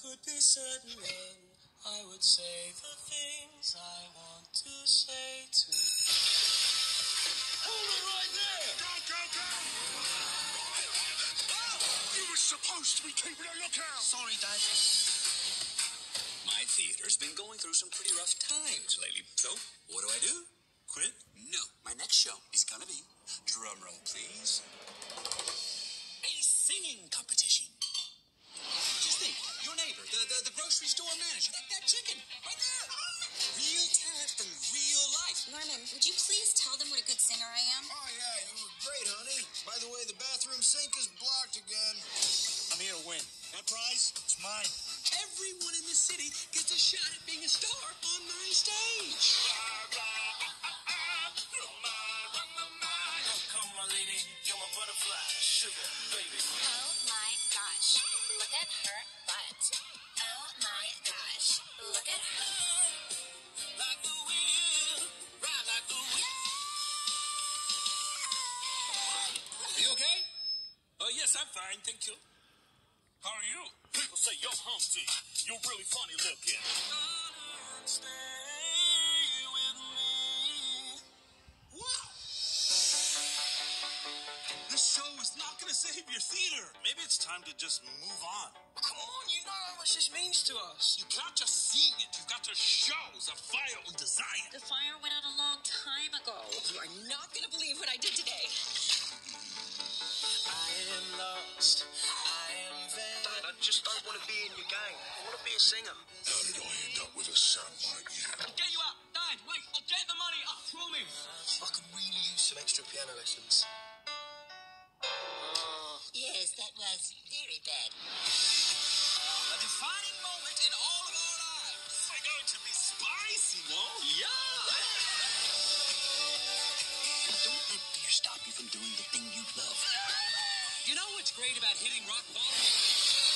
could be certain, then I would say the things I want to say to Hold it right there! Go, go, go! Oh, you were supposed to be keeping a lookout! Sorry, Dad. My theater's been going through some pretty rough times lately. So, what do I do? Quit? No. My next show is gonna be, drum roll please, Norman, would you please tell them what a good singer I am? Oh, yeah, you were great, honey. By the way, the bathroom sink is blocked again. I'm here to win. That prize, it's mine. Everyone in the city gets a shot at being a star on my stage. Come, my lady, you're my butterfly, sugar, baby. Yes, I'm fine, thank you. How are you? People say you're Humpty. You're really funny looking. Stay with me. Wow. This show is not going to save your theater. Maybe it's time to just move on. Come on, you know how much this means to us. You can't just sing it. You've got to show the fire and desire. The fire went out a long time ago. You are not going to believe what I did today. I lost. I am vain. I just don't want to be in your gang. I want to be a singer. How did I end up with a son like you? Get you up. Dad, wait. I'll get the money. I promise. I could really use some extra piano lessons. Oh, yes, that was very bad. A defining moment in all of our lives. It's going to be spicy, no? Yeah. Don't let fear stop you from doing the thing you love. You know what's great about hitting rock bottom?